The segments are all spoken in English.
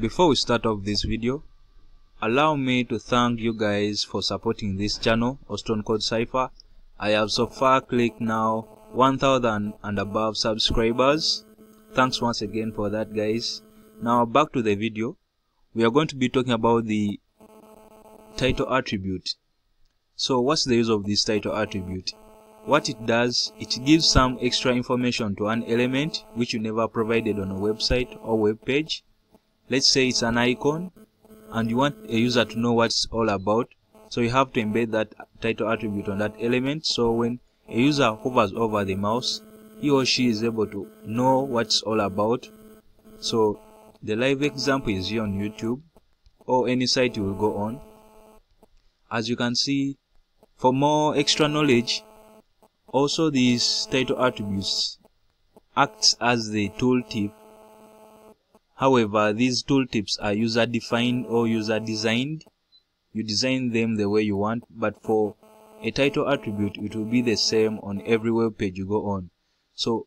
before we start off this video allow me to thank you guys for supporting this channel Oston Code Cypher I have so far clicked now 1000 and above subscribers. Thanks once again for that guys. Now back to the video. We are going to be talking about the title attribute. So what's the use of this title attribute? What it does it gives some extra information to an element which you never provided on a website or web page let's say it's an icon and you want a user to know what it's all about. So you have to embed that title attribute on that element. So when a user hovers over the mouse he or she is able to know what's all about. So the live example is here on youtube or any site you will go on. As you can see for more extra knowledge also these title attributes acts as the tooltip however these tooltips are user defined or user designed you design them the way you want but for a title attribute it will be the same on every web page you go on. So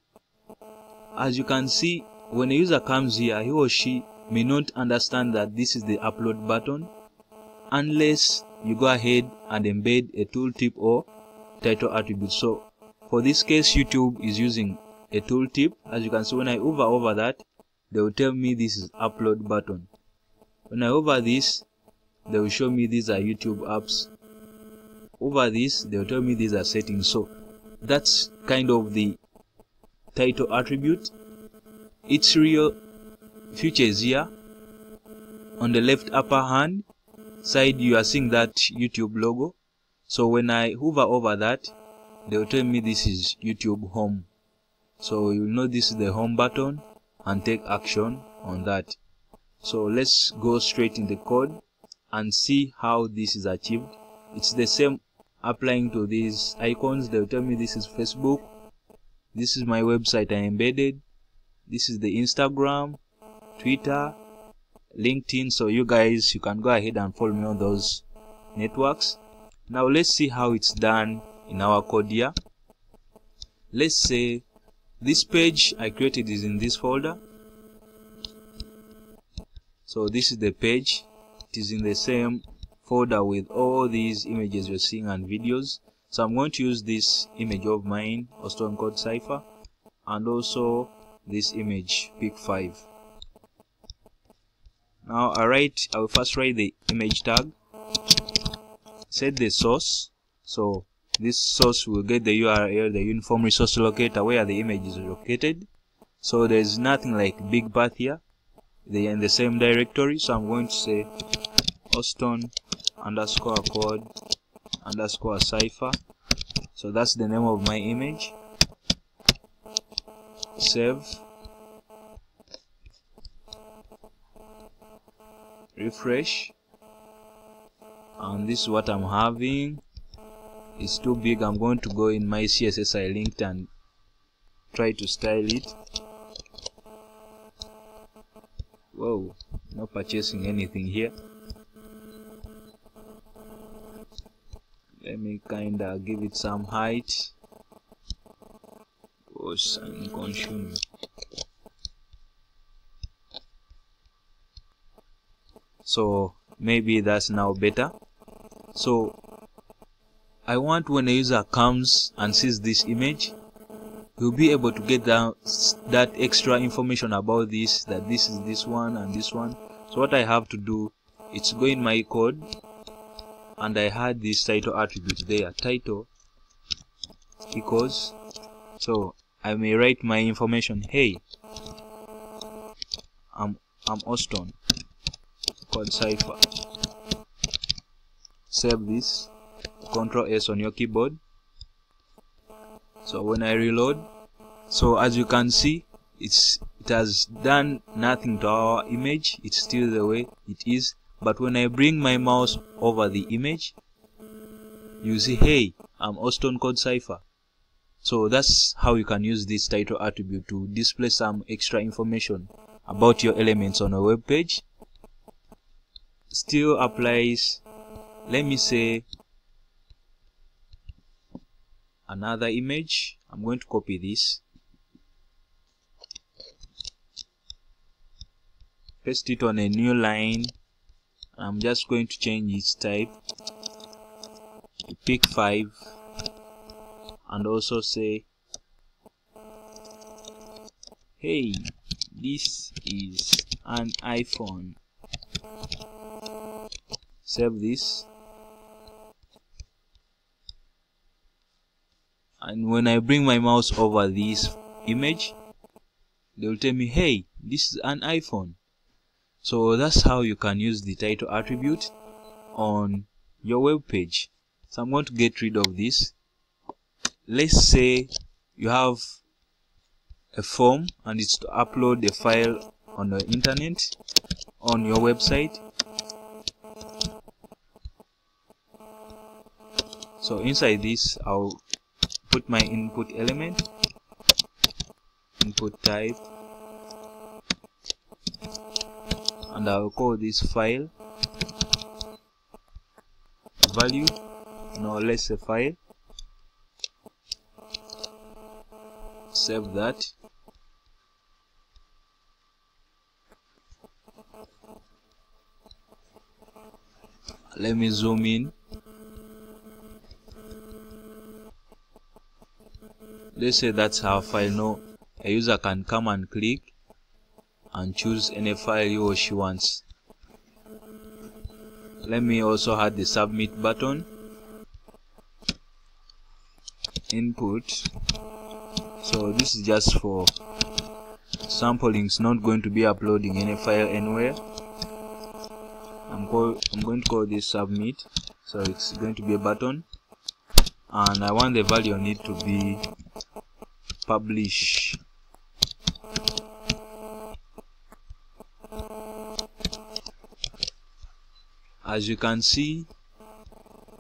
as you can see when a user comes here he or she may not understand that this is the upload button unless you go ahead and embed a tooltip or title attribute. So for this case youtube is using a tooltip. As you can see when i hover over that they will tell me this is upload button. When i hover this they will show me these are youtube apps. Over this they will tell me these are settings. So that's kind of the title attribute. Its real. Feature is here. On the left upper hand side you are seeing that youtube logo. So when i hover over that they will tell me this is youtube home. So you will know this is the home button and take action on that. So let's go straight in the code and see how this is achieved. It's the same applying to these icons. They'll tell me this is facebook this is my website i embedded this is the instagram twitter linkedin. So you guys you can go ahead and follow me on those networks. Now let's see how it's done in our code here. Let's say this page i created is in this folder. So this is the page. It is in the same folder with all these images you're seeing and videos. So i'm going to use this image of mine Oston Code Cypher and also this image pick 5 now i write i will first write the image tag. Set the source. So this source will get the url the uniform resource locator where the image is located. So there's nothing like big path here. They are in the same directory so i'm going to say austin underscore code underscore cipher. So that's the name of my image. Save. Refresh. And this is what i'm having it's too big i'm going to go in my css i linked and try to style it. Whoa not purchasing anything here. Let me kinda give it some height. I'm consuming. So maybe that's now better. So I want when a user comes and sees this image you'll be able to get that, that extra information about this that this is this one and this one. So what I have to do it's go in my code and I had this title attribute there title equals so I may write my information hey I'm I'm Oston code cypher. Save this control s on your keyboard. So when I reload so as you can see it's it has done nothing to our image. It's still the way it is. But when I bring my mouse over the image you see hey I'm Oston Code Cypher so that's how you can use this title attribute to display some extra information about your elements on a web page. Still applies let me say another image. I'm going to copy this. Paste it on a new line. I'm just going to change its type. Pick 5 and also say hey this is an iPhone. Save this and when I bring my mouse over this image they'll tell me hey this is an iPhone. So that's how you can use the title attribute on your web page. So I'm going to get rid of this. Let's say you have a form and it's to upload a file on the internet on your website. So inside this I'll put my input element input type and I'll call this file value no less a file save that let me zoom in let's say that's our file now a user can come and click and choose any file he or she wants. Let me also add the submit button. Input. So this is just for sampling it's not going to be uploading any file anywhere. I'm, call, I'm going to call this submit. So it's going to be a button. And I want the value on it to be publish. As you can see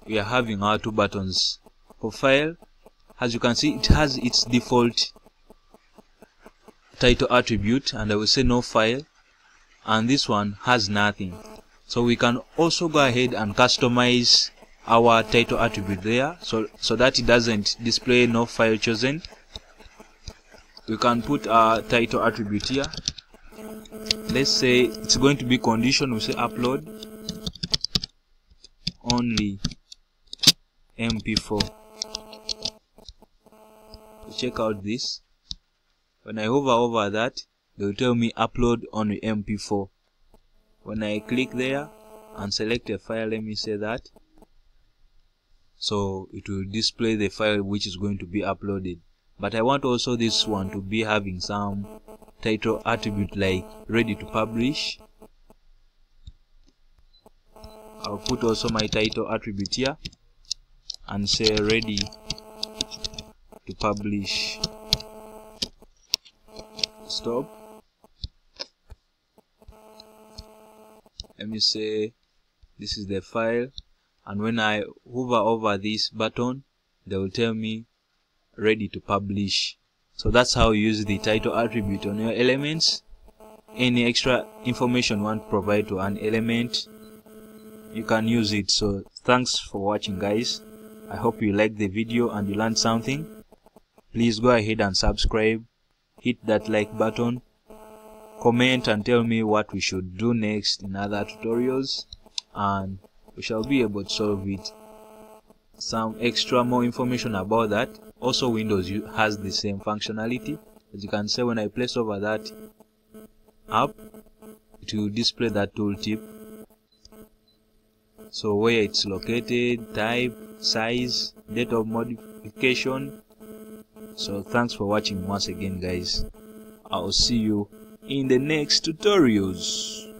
we are having our two buttons. For file as you can see it has its default title attribute and I will say no file. And this one has nothing. So we can also go ahead and customize our title attribute there. So so that it doesn't display no file chosen we can put our title attribute here. Let's say it's going to be condition we say upload only mp4 check out this. When I hover over that they will tell me upload only mp4 when I click there and select a file let me say that. So it will display the file which is going to be uploaded but I want also this one to be having some title attribute like ready to publish. I'll put also my title attribute here and say ready to publish. Stop. Let me say this is the file. And when I hover over this button they will tell me ready to publish. So that's how you use the title attribute on your elements. Any extra information you want to provide to an element you can use it. So thanks for watching guys. I hope you liked the video and you learned something. Please go ahead and subscribe. Hit that like button. Comment and tell me what we should do next in other tutorials. And we shall be able to solve it. Some extra more information about that also windows has the same functionality. As you can see when i place over that app it will display that tooltip. So where it's located type size date of modification. So thanks for watching once again guys. I'll see you in the next tutorials